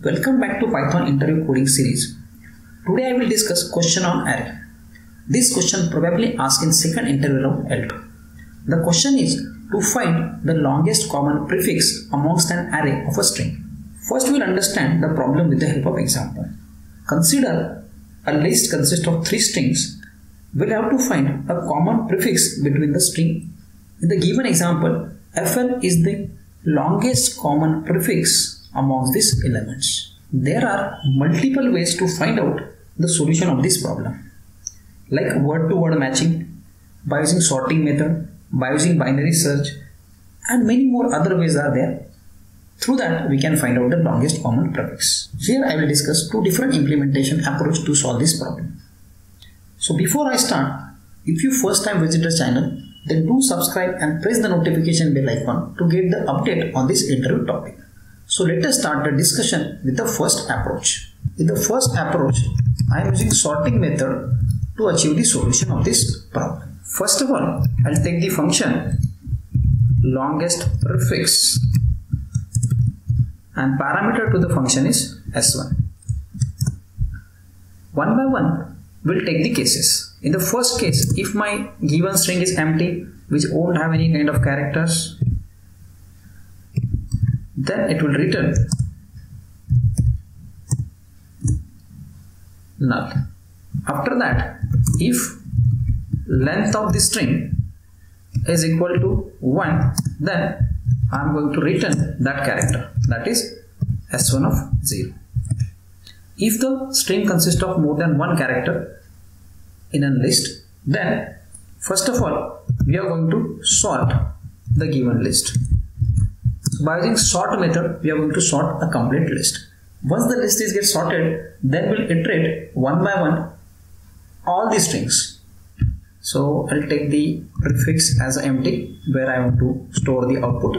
Welcome back to Python interview coding series. Today I will discuss question on array. This question probably asked in second interview round L2. The question is to find the longest common prefix amongst an array of a string. First we'll understand the problem with the help of example. Consider a list consists of three strings. We'll have to find a common prefix between the string. In the given example, fl is the longest common prefix amongst these elements. There are multiple ways to find out the solution of this problem. Like word to word matching by using sorting method by using binary search and many more other ways are there. Through that we can find out the longest common prefix. Here i will discuss two different implementation approach to solve this problem. So before i start if you first time visit the channel then do subscribe and press the notification bell icon to get the update on this interview topic so let us start the discussion with the first approach in the first approach i am using sorting method to achieve the solution of this problem. First of all, I'll take the function longest prefix and parameter to the function is s1. One by one, we'll take the cases. In the first case, if my given string is empty, which won't have any kind of characters, then it will return null. After that, if length of the string is equal to 1 then I am going to return that character that is s1 of 0. If the string consists of more than one character in a list then first of all we are going to sort the given list. By using sort method we are going to sort a complete list. Once the list is get sorted then we'll iterate one by one all the strings. So I'll take the prefix as empty where I want to store the output.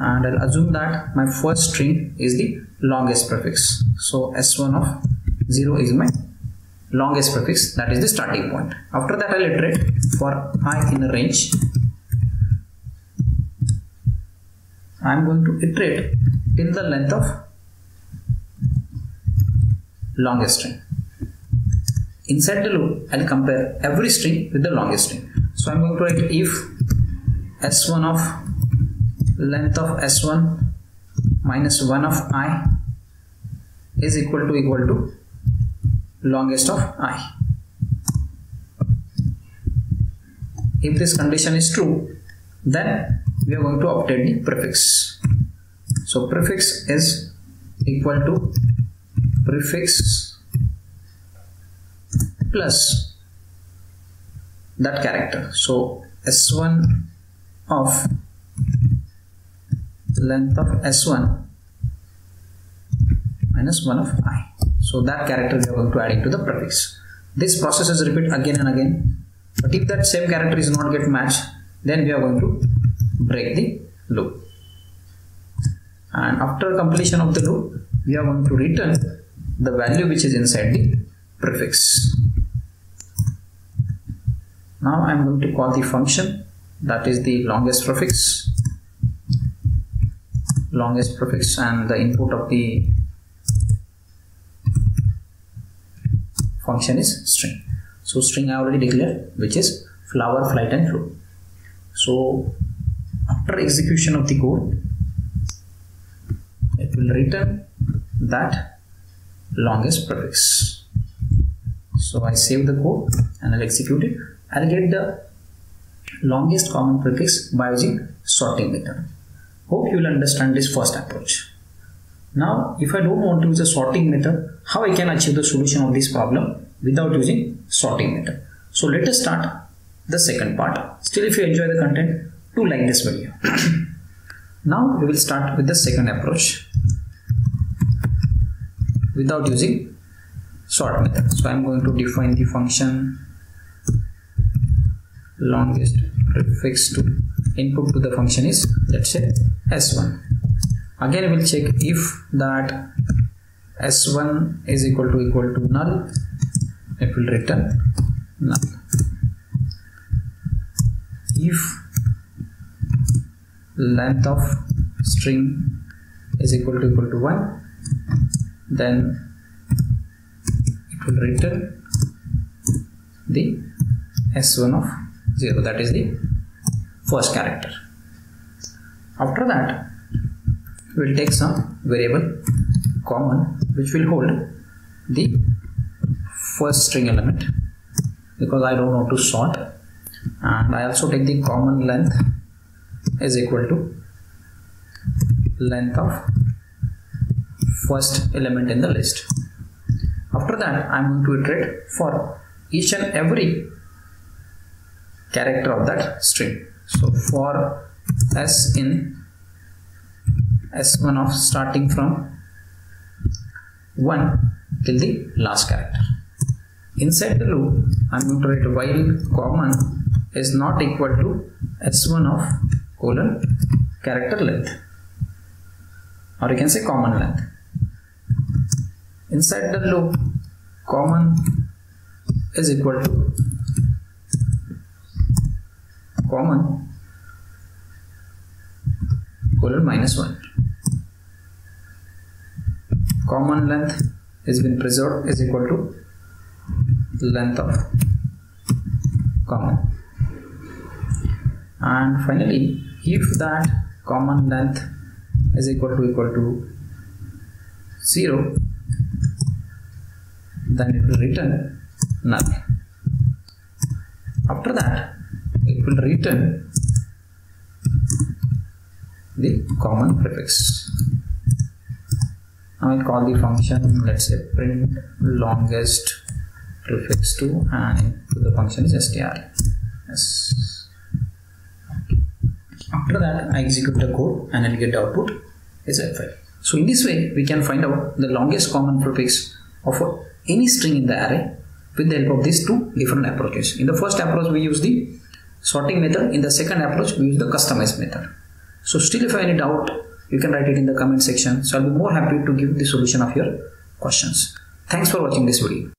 And I'll assume that my first string is the longest prefix. So s1 of 0 is my longest prefix. That is the starting point. After that I'll iterate for i in a range I'm going to iterate till the length of longest string. Inside the loop, I'll compare every string with the longest string. So I'm going to write if s1 of length of s1 minus 1 of i is equal to equal to longest of i. If this condition is true, then we are going to obtain the prefix. So prefix is equal to prefix plus that character. So s1 of length of s1 minus 1 of i. So that character we are going to add into the prefix. This process is repeat again and again. But if that same character is not get matched then we are going to break the loop and after completion of the loop we are going to return the value which is inside the prefix. Now I am going to call the function that is the longest prefix longest prefix and the input of the function is string. So string I already declared which is flower, flight and flow. So after execution of the code it will return that longest prefix. So I save the code and I'll execute it. I'll get the longest common prefix by using sorting method. Hope you will understand this first approach. Now, if I don't want to use a sorting method, how I can achieve the solution of this problem without using sorting method. So let us start the second part. Still, if you enjoy the content, do like this video. now we will start with the second approach without using sort method. So I'm going to define the function longest prefix to input to the function is let's say s1 again we'll check if that s1 is equal to equal to null it will return null if length of string is equal to equal to 1 then it will return the s1 of 0 that is the first character. After that we'll take some variable common which will hold the first string element because I don't want to sort. And I also take the common length is equal to length of first element in the list. After that I'm going to iterate for each and every character of that string. So for s in s1 of starting from 1 till the last character. Inside the loop I'm going to write while common is not equal to s1 of colon character length or you can say common length. Inside the loop common is equal to common colon minus 1 common length is been preserved is equal to length of common and finally if that common length is equal to equal to 0 then it will return null after that it will return the common prefix. I will call the function let's say print longest prefix to and the function is str. Yes after that I execute the code and I'll get the output. Is a file. So in this way we can find out the longest common prefix of any string in the array with the help of these two different approaches. In the first approach we use the sorting method. In the second approach we use the customize method. So still if have any doubt you can write it in the comment section. So i'll be more happy to give the solution of your questions. Thanks for watching this video